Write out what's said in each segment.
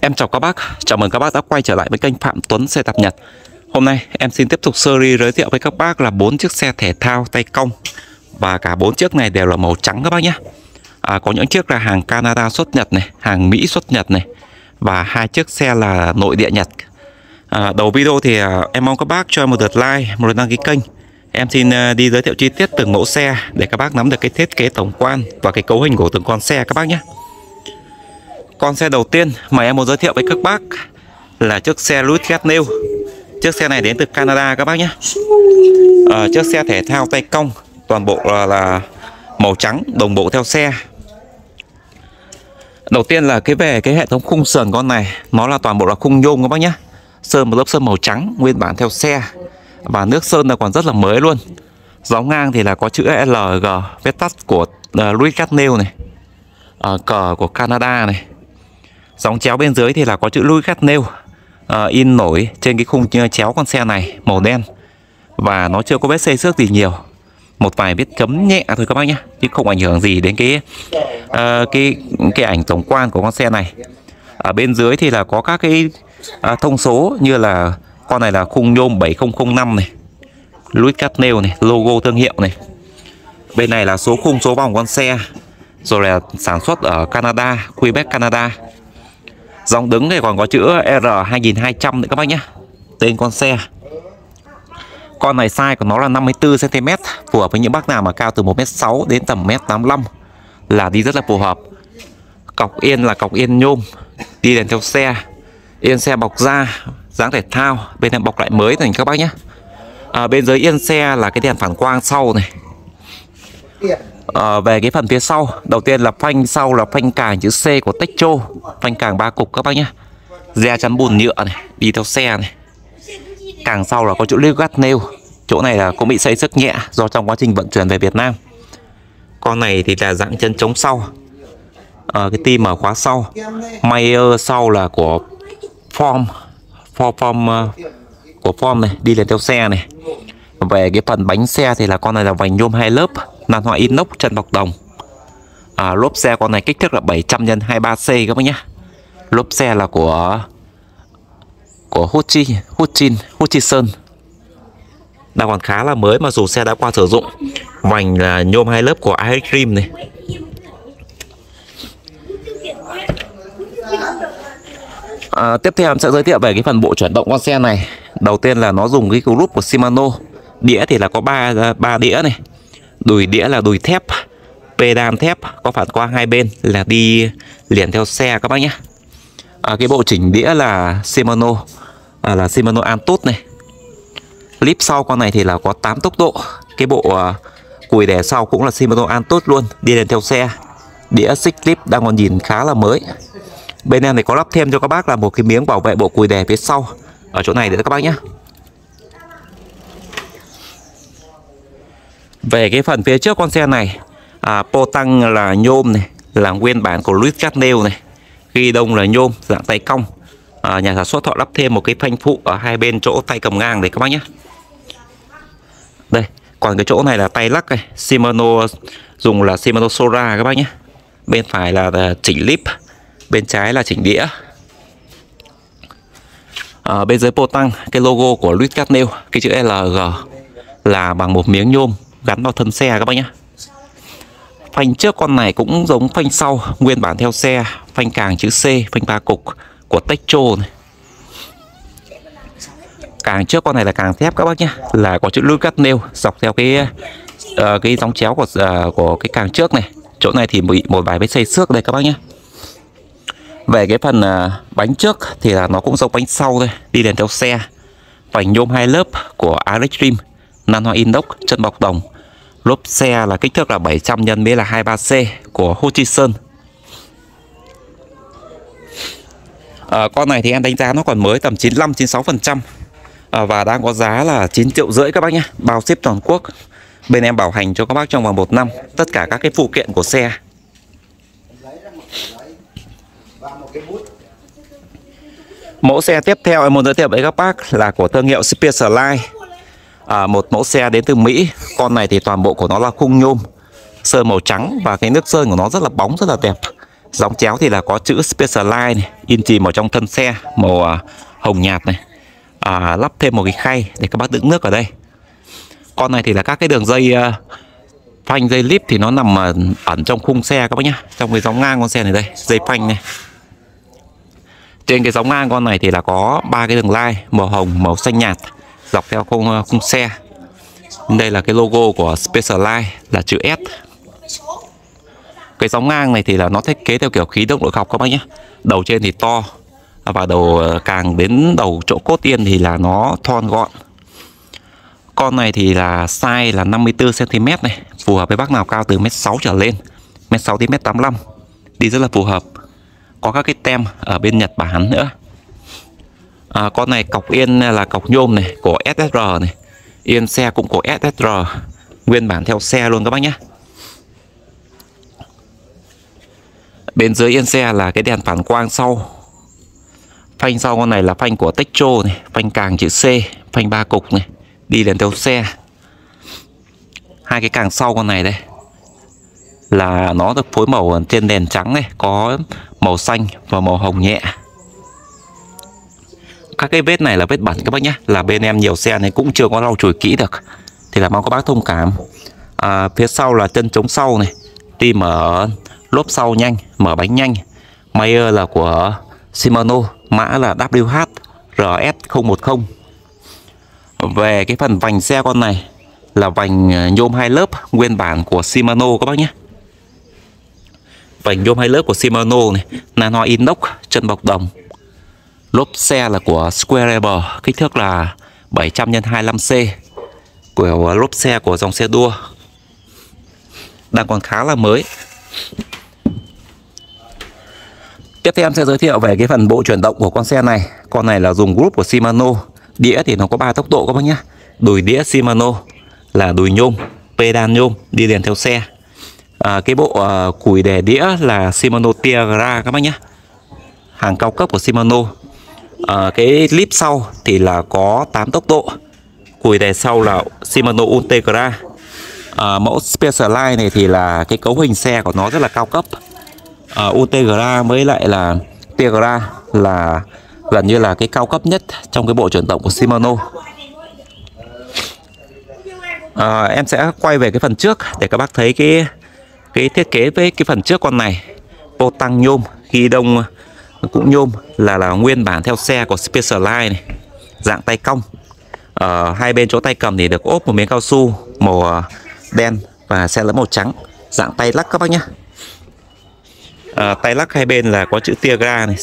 Em chào các bác, chào mừng các bác đã quay trở lại với kênh Phạm Tuấn xe Tạp Nhật. Hôm nay em xin tiếp tục series giới thiệu với các bác là bốn chiếc xe thể thao tay công Và cả bốn chiếc này đều là màu trắng các bác nhé. À, Có những chiếc là hàng Canada xuất Nhật này, hàng Mỹ xuất Nhật này Và hai chiếc xe là nội địa Nhật. À, Đầu video thì à, em mong các bác cho em một lượt like, một lượt đăng ký kênh. Em xin à, đi giới thiệu chi tiết từng mẫu xe để các bác nắm được cái thiết kế tổng quan và cái cấu hình của từng con xe các bác nhé con xe đầu tiên mà em muốn giới thiệu với các bác là chiếc xe Louis Gatnell Chiếc xe này đến từ Canada các bác nhé. À, Chiếc xe thể thao tay công Toàn bộ là, là màu trắng đồng bộ theo xe. Đầu tiên là cái về cái hệ thống khung sườn con này Nó là toàn bộ là khung nhôm các bác nhé. Sơn một lớp sơn màu trắng nguyên bản theo xe. Và nước sơn là còn rất là mới luôn. Gió ngang thì là có chữ LG Viết tắt của uh, Louis Gatnell này. Uh, Cờ của Canada này. Dòng chéo bên dưới thì là có chữ Louis Gatnell uh, ờ, in nổi trên cái khung ờ, chéo con xe này màu đen. Và nó chưa có vết xây xước gì nhiều. Một vài vết chấm nhẹ thôi các bác nhé chứ không ảnh hưởng gì đến cái uh, cái cái ảnh tổng quan của con xe này. Ở bên dưới thì là có các cái uh, thông số như là con này là khung nhôm 7005 này Louis nêu này logo thương hiệu này. Bên này là số khung số vòng con xe rồi là sản xuất ở Canada Quebec Canada. Dòng đứng thì còn có chữ R2200 nữa các bác nhé. Tên con xe. Con này size của nó là 54cm Phù hợp với những bác nào mà cao từ 1m6 đến tầm 1m85 Là đi rất là phù hợp. Cọc yên là cọc yên nhôm Đi đèn theo xe. Yên xe bọc da dáng thể thao Bên em bọc lại mới này các bác nhé. À, Bên dưới yên xe là cái đèn phản quang sau này à, về cái phần phía sau. Đầu tiên là phanh sau là phanh càng chữ C của Techo phanh càng ba cục các bác nhé. Re chắn bùn nhựa này đi theo xe này. Càng sau là có chữ gắt nail chỗ này là cũng bị xây sức nhẹ do trong quá trình vận chuyển về Việt Nam. Con này thì là dạng chân chống sau. À, cái tim ở khóa sau. Mayer sau là của form form, form uh, của form này đi lên theo xe này. Về cái phần bánh xe thì là con này là vành nhôm hai lớp nan hoa inox chân bọc đồng. À, lốp xe con này kích thước là 700 x 23C các bác nhé lốp xe là của của Huchi Huchin Hutchison đang còn khá là mới mà dù xe đã qua sử dụng. Vành là nhôm hai lớp của Ice Cream này. À, tiếp theo em sẽ giới thiệu về cái phần bộ chuyển động con xe này. Đầu tiên là nó dùng cái group của Shimano. Đĩa thì là có ba ba đĩa này đùi đĩa là đùi thép pedal thép có phản quang hai bên là đi liền theo xe các bác nhé. À, cái bộ chỉnh đĩa là Shimano à, là Shimano Antutu này. Clip sau con này thì là có 8 tốc độ. Cái bộ à, cùi đẻ sau cũng là Shimano Antutu luôn đi liền theo xe. Đĩa xích clip đang còn nhìn khá là mới. Bên em này có lắp thêm cho các bác là một cái miếng bảo vệ bộ cùi đè phía sau. Ở chỗ này nữa các bác nhé. Về cái phần phía trước con xe này à, Po tăng là nhôm này Là nguyên bản của Louis Catnell này Ghi đông là nhôm dạng tay cong. À, Nhà sản xuất họ lắp thêm một cái phanh phụ Ở hai bên chỗ tay cầm ngang này các bác nhé. Đây Còn cái chỗ này là tay lắc này Shimano dùng là Shimano Sora các bác nhé. Bên phải là à, chỉnh lip Bên trái là chỉnh đĩa. À, Bên dưới po tăng Cái logo của Louis Catnell Cái chữ LG Là bằng một miếng nhôm gắn vào thân xe các bác nhé phanh trước con này cũng giống phanh sau nguyên bản theo xe phanh càng chữ C phanh ba cục của Techo này. Càng trước con này là càng thép các bác nhé là có chữ Lucas nêu dọc theo cái uh, cái dòng chéo của uh, của cái càng trước này. Chỗ này thì bị một vài vết xây xước đây các bác nhé về cái phần uh, bánh trước thì là nó cũng giống bánh sau thôi đi đèn theo xe. Vành nhôm hai lớp của Alex Rim nano hoa inox chân bọc đồng lốp xe là kích thước là 700 nhân với là 23C của Hutchison à, con này thì em đánh giá nó còn mới tầm 95 96 phần trăm. À, và đang có giá là 9 triệu rưỡi các bác nhé. Bao ship toàn quốc. Bên em bảo hành cho các bác trong vòng một năm. Tất cả các cái phụ kiện của xe. Mẫu xe tiếp theo em muốn giới thiệu với các bác là của thương hiệu Specialized à, một mẫu xe đến từ Mỹ. Con này thì toàn bộ của nó là khung nhôm sơn màu trắng và cái nước sơn của nó rất là bóng rất là đẹp. Dòng chéo thì là có chữ Specialized này in chìm ở trong thân xe màu à, hồng nhạt này. À, lắp thêm một cái khay để các bác đựng nước ở đây. Con này thì là các cái đường dây à, phanh dây lip thì nó nằm à, ẩn trong khung xe các bác nhá. Trong cái sóng ngang con xe này đây dây phanh này. Trên cái sóng ngang con này thì là có ba cái đường line màu hồng màu xanh nhạt dọc theo khung, ờ, khung xe. Đây là cái logo của Specialized là chữ S. Cái sóng ngang này thì là nó thiết kế theo kiểu khí động lực học các bác nhé. Đầu trên thì to và đầu ờ, càng đến đầu chỗ cốt yên thì là nó thon gọn. Con này thì là size là 54 cm này phù hợp với bác nào cao từ mét 6 trở lên mét 6 đến mét 85 đi rất là phù hợp. Có các cái tem ở bên Nhật Bản nữa à, con này cọc yên là cọc nhôm này của SSR này. Yên xe cũng của SSR nguyên bản theo xe luôn các bác nhé. Bên dưới yên xe là cái đèn phản quang sau. Phanh sau con này là phanh của Techo này phanh càng chữ C phanh ba cục này đi liền theo xe. Hai cái càng sau con này đây là nó được phối màu trên đèn trắng này có màu xanh và màu hồng nhẹ các cái vết này là vết bẩn các bác nhé là bên em nhiều xe này cũng chưa có lau chùi kỹ được. Thì là mong các bác thông cảm. À, phía sau là chân chống sau này. Đi mở lốp sau nhanh mở bánh nhanh. Mayer là của Shimano mã là WH RS010 về cái phần vành xe con này là vành nhôm hai lớp nguyên bản của Shimano các bác nhé vành nhôm hai lớp của Shimano này nano inox chân bọc đồng lốp xe là của Square kích thước là 700 x 25C của lốp xe của dòng xe đua. Đang còn khá là mới. Tiếp theo em sẽ giới thiệu về cái phần bộ chuyển động của con xe này. Con này là dùng group của Shimano. Đĩa thì nó có 3 tốc độ các bác nhé. Đùi đĩa Shimano là đùi nhôm Pedal nhôm đi liền theo xe. À, Cái bộ à, uh, củi đè đĩa là Shimano Tiagra các bác nhé. Hàng cao cấp của Shimano à, Cái clip sau thì là có 8 tốc độ. Cùi đè sau là Shimano Ultegra. À, Mẫu Specialized này thì là cái cấu hình xe của nó rất là cao cấp. À, Ultegra mới lại là Tegra là gần như là cái cao cấp nhất trong cái bộ truyền động của Shimano. À, em sẽ quay về cái phần trước để các bác thấy cái cái thiết kế với cái phần trước con này. Vô tăng nhôm ghi đông cũng nhôm là là nguyên bản theo xe của Specialized này dạng tay cong. Ở hai bên chỗ tay cầm thì được ốp một miếng cao su màu ờ, đen và xe lẫn màu trắng. Dạng tay lắc các bác nhé à, ờ, tay lắc hai bên là có chữ Tiagra này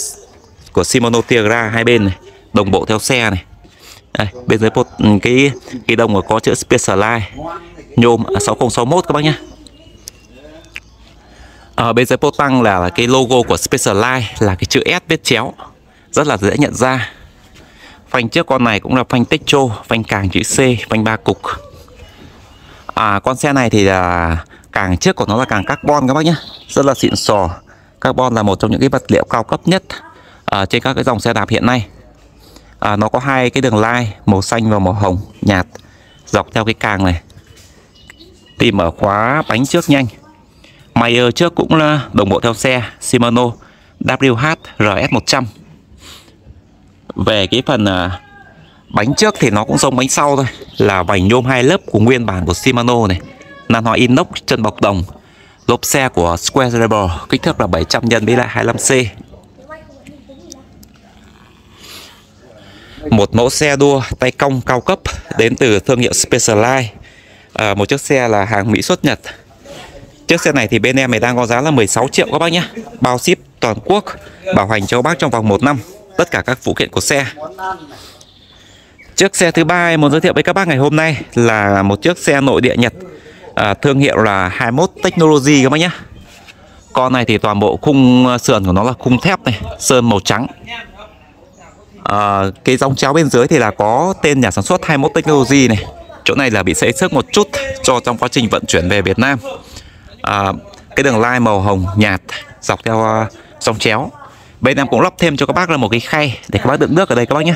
của Shimano Tiagra hai bên này đồng bộ theo xe này. Đây, bên dưới một cái cái đồng có chữ Specialized nhôm à, 6061 các bác nhé ở bên dưới pot tăng là cái logo của Specialized là cái chữ S viết chéo. Rất là dễ nhận ra. Phanh trước con này cũng là phanh Techo phanh càng chữ C phanh ba cục. À, con xe này thì là càng trước của nó là càng carbon các bác nhé. Rất là xịn sò. Carbon là một trong những cái vật liệu cao cấp nhất ở trên các cái dòng xe đạp hiện nay. À, nó có hai cái đường line màu xanh và màu hồng nhạt dọc theo cái càng này. Tìm ở khóa bánh trước nhanh. Mayer trước cũng là đồng bộ theo xe Shimano WH RS100 về cái phần ờ, bánh trước thì nó cũng giống bánh sau thôi là vành nhôm hai lớp của nguyên bản của Shimano này nano inox chân bọc đồng lốp xe của Square Rebel kích thước là 700 x lại 25C một mẫu xe đua tay cong cao cấp đến từ thương hiệu Specialized. À, một chiếc xe là hàng Mỹ xuất Nhật chiếc xe này thì bên em này đang có giá là 16 triệu các bác nhé. Bao ship toàn quốc bảo hành cho bác trong vòng 1 năm tất cả các phụ kiện của xe. Chiếc xe thứ ba em muốn giới thiệu với các bác ngày hôm nay là một chiếc xe nội địa Nhật à, thương hiệu là 21 Technology các bác nhé. Con này thì toàn bộ khung à, sườn của nó là khung thép này sơn màu trắng. À, cái dòng chéo bên dưới thì là có tên nhà sản xuất 21 Technology này. Chỗ này là bị xây xước một chút cho trong quá trình vận chuyển về Việt Nam à, cái đường line màu hồng nhạt dọc theo uh, chéo. Bên em cũng lắp thêm cho các bác là một cái khay để các bác đựng nước ở đây các bác nhé.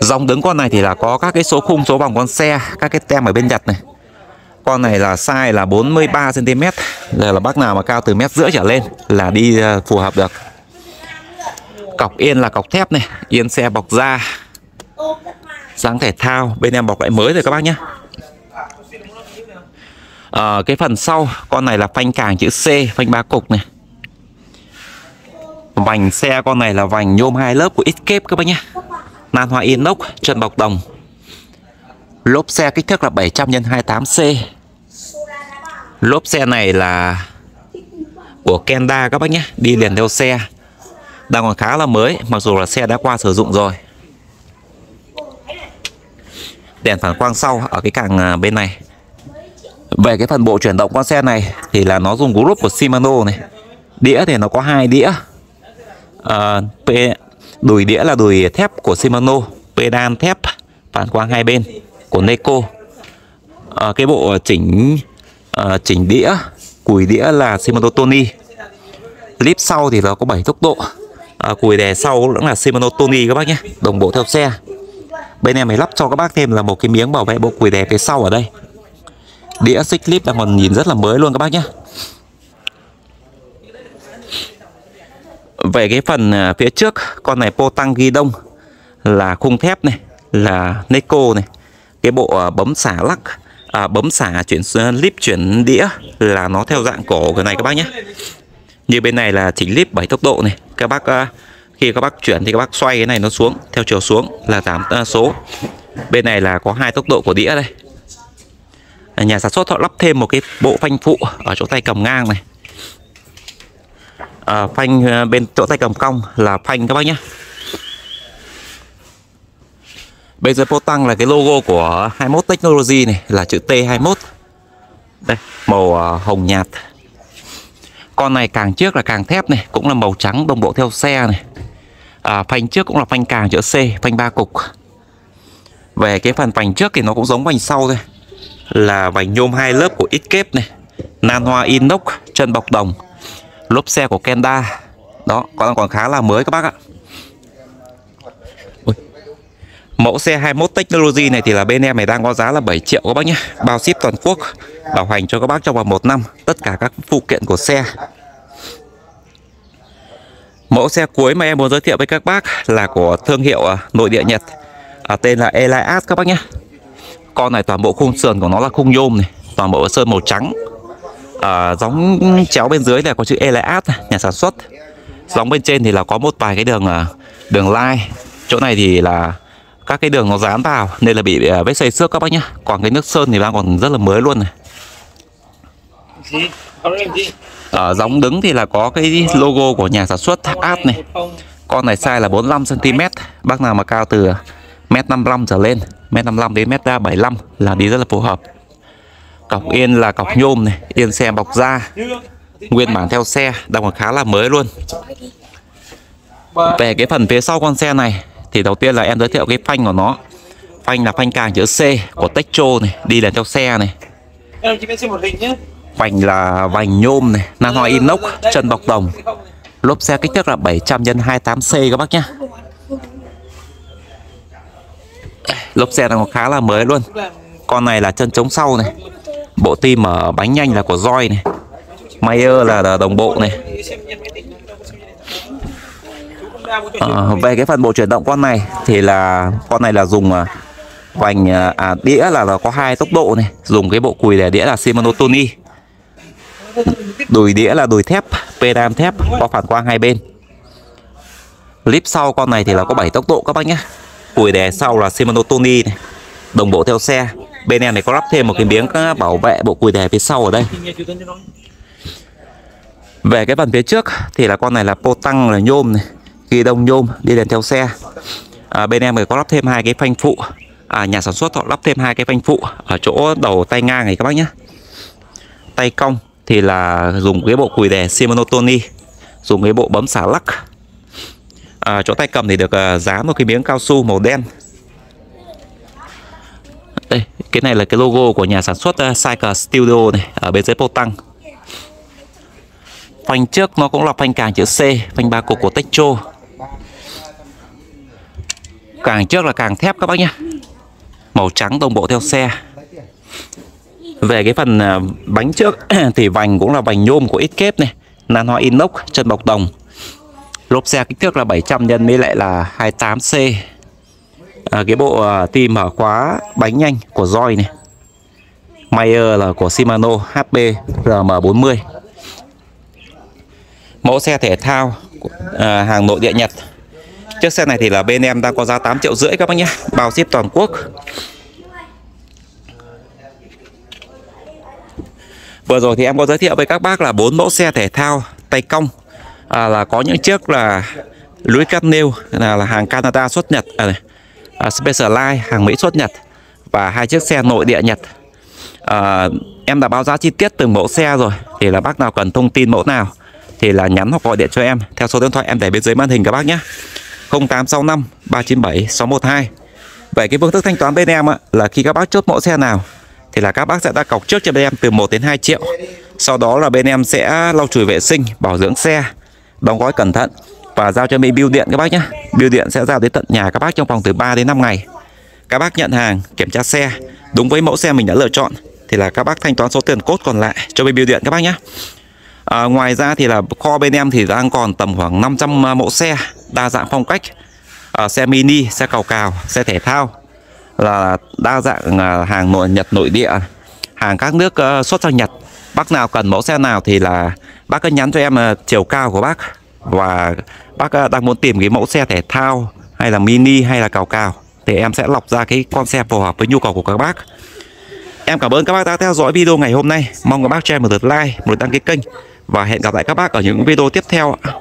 Dòng đứng con này thì là có các cái số khung số vòng con xe các cái tem ở bên Nhật này. Con này là size là 43 cm Giờ là bác nào mà cao từ mét rưỡi trở lên là đi à, phù hợp được. Cọc yên là cọc thép này yên xe bọc da dáng thể thao. Bên em bọc lại mới rồi các bác nhé à, cái phần sau con này là phanh càng chữ C phanh ba cục này. Vành xe con này là vành nhôm hai lớp của Escape các bác nhé. Nan hoa inox chân bọc đồng. Lốp xe kích thước là 700 x 28C lốp xe này là của Kenda các bác nhé đi liền theo xe. Đang còn khá là mới mặc dù là xe đã qua sử dụng rồi. Đèn phản quang sau ở cái càng à, bên này về cái phần bộ chuyển động con xe này thì là nó dùng group của Shimano này. Đĩa thì nó có hai đĩa. À, P, đùi đĩa là đùi thép của Shimano pedal thép phản quang hai bên của Neko. À, cái bộ chỉnh à, chỉnh đĩa cùi đĩa là Shimano Tony. Clip sau thì nó có 7 tốc độ. À, cùi đè sau cũng là Shimano Tony các bác nhé đồng bộ theo xe. Bên em mới lắp cho các bác thêm là một cái miếng bảo vệ bộ cùi đè phía sau ở đây đĩa xích clip đang còn nhìn rất là mới luôn các bác nhé. Về cái phần à, phía trước con này pô tăng ghi đông là khung thép này là Neko này. Cái bộ à, bấm xả lắc à, bấm xả chuyển à, clip chuyển đĩa là nó theo dạng cổ cái này các bác nhé. Như bên này là chỉnh clip 7 tốc độ này. Các bác khi các bác chuyển thì các bác xoay cái này nó xuống theo chiều xuống là giảm số. Bên này là có hai tốc độ của đĩa đây nhà sản xuất họ lắp thêm một cái bộ phanh phụ ở chỗ tay cầm ngang này. À, phanh à, bên chỗ tay cầm cong là phanh các bác nhé. Bây giờ tăng là cái logo của 21 Technology này là chữ T21 Đây màu à, hồng nhạt. Con này càng trước là càng thép này Cũng là màu trắng đồng bộ theo xe này. À, Phanh trước cũng là phanh càng chữ C Phanh ba cục. Về cái phần phanh trước thì nó cũng giống phanh sau thôi. Là vành nhôm hai lớp của Escape này Nan hoa inox Chân bọc đồng Lốp xe của Kenda. Đó con còn khá là mới các bác ạ. Mẫu xe 21 Technology này thì là bên em này đang có giá là 7 triệu các bác nhé. Bao ship toàn quốc Bảo hành cho các bác trong vòng 1 năm Tất cả các phụ kiện của xe. Mẫu xe cuối mà em muốn giới thiệu với các bác Là của thương hiệu à, nội địa Nhật à, Tên là Elias các bác nhé Con này toàn bộ khung sườn của nó là khung nhôm này Toàn bộ sơn màu trắng. À, Giống chéo bên dưới là có chữ Elias Nhà sản xuất. Giống bên trên thì là có một vài cái đường à, Đường line Chỗ này thì là các cái đường nó dán vào nên là bị à, vết xây xước các bác nhá. Còn cái nước sơn thì đang còn rất là mới luôn này. Ở giống đứng thì là có cái logo của nhà sản xuất át này. Con này size là 45 cm bác nào mà cao từ mét 55 trở lên mét 55 đến mét 75 là đi rất là phù hợp. Cọc yên là cọc nhôm này, yên xe bọc da nguyên bản theo xe đang còn khá là mới luôn. Về cái phần phía sau con xe này, thì đầu tiên là em giới thiệu cái phanh của nó. Phanh là phanh càng chữ C của Techo này, đi là theo xe này. Vành là vành nhôm này, nan hoa inox, chân bọc đồng. Lốp xe kích thước là 700 x 28C các bác nhé lốp xe đang khá là mới luôn. Con này là chân chống sau này. Bộ tim ở bánh nhanh là của roi này. Mayer là đồng bộ này. À, về cái phần bộ chuyển động con này thì là con này là dùng à, vành à, à, đĩa là, nó có hai tốc độ này. Dùng cái bộ cùi để đĩa là Shimano Tony. Đùi đĩa là đùi thép pedal thép có phản quang hai bên. Clip sau con này thì là có 7 tốc độ các bác nhé cùi đè sau là Shimano Tony này. Đồng bộ theo xe. Bên em này có lắp thêm một cái miếng ờ, bảo vệ bộ cùi đè phía sau ở đây. Về cái phần phía trước thì là con này là pô tăng là nhôm này. Ghi đông nhôm đi đèn theo xe. À, bên em có lắp thêm hai cái phanh phụ. À, nhà sản xuất họ lắp thêm hai cái phanh phụ ở chỗ đầu tay ngang này các bác nhé. Tay cong thì là dùng cái bộ cùi đè Shimano Tony. Dùng cái bộ bấm xả lắc à, chỗ tay cầm thì được à, dán một cái miếng cao su màu đen. Đây cái này là cái logo của nhà sản xuất à, uh, Cycle Studio này ở bên dưới tăng phanh trước nó cũng là phanh càng chữ C phanh ba cục của Techo càng trước là càng thép các bác nhé màu trắng đồng bộ theo xe. Về cái phần à, bánh trước thì vành cũng là vành nhôm của ít kép này. Nan hoa inox chân bọc đồng lốp xe kích thước là 700 nhân với lại là 28C à, cái bộ à, tim mở khóa bánh nhanh của Joy này. Mayer là của Shimano HP RM40 mẫu xe thể thao à, hàng nội địa Nhật. Chiếc xe này thì là bên em đang có giá 8 triệu rưỡi các bác nhé bao ship toàn quốc. Vừa rồi thì em có giới thiệu với các bác là bốn mẫu xe thể thao tay công à, là có những chiếc là lưới cắt nêu là, là hàng Canada xuất Nhật à, này, à, Specialized hàng Mỹ xuất Nhật và hai chiếc xe nội địa Nhật. À, em đã báo giá chi tiết từng mẫu xe rồi thì là bác nào cần thông tin mẫu nào thì là nhắn hoặc gọi điện cho em. Theo số điện thoại em để bên dưới màn hình các bác nhé. 0865 397 612 Vậy cái phương thức thanh toán bên em á, là khi các bác chốt mẫu xe nào thì là các bác sẽ đặt cọc trước cho bên em từ 1 đến 2 triệu. Sau đó là bên em sẽ lau chùi vệ sinh, bảo dưỡng xe, đóng gói cẩn thận và giao cho mình bưu điện các bác nhé. Bưu điện sẽ giao đến tận nhà các bác trong vòng từ 3 đến 5 ngày. Các bác nhận hàng, kiểm tra xe đúng với mẫu xe mình đã lựa chọn thì là các bác thanh toán số tiền cốt còn lại cho bên bưu điện các bác nhé. À, ngoài ra thì là kho bên em thì đang còn tầm khoảng 500 à, mẫu xe đa dạng phong cách à, xe mini, xe cầu cào, xe thể thao là đa dạng à, hàng nội Nhật nội địa, hàng các nước uh, xuất sang Nhật. Bác nào cần mẫu xe nào thì là bác cứ nhắn cho em ờ, chiều cao của bác và bác ờ, đang muốn tìm cái mẫu xe thể thao hay là mini hay là cào cào thì em sẽ lọc ra cái con xe phù hợp với nhu cầu của các bác. Em cảm ơn các bác đã theo dõi video ngày hôm nay. Mong các bác cho em một lượt like, một lượt đăng ký kênh và hẹn gặp lại các bác ở những video tiếp theo ạ.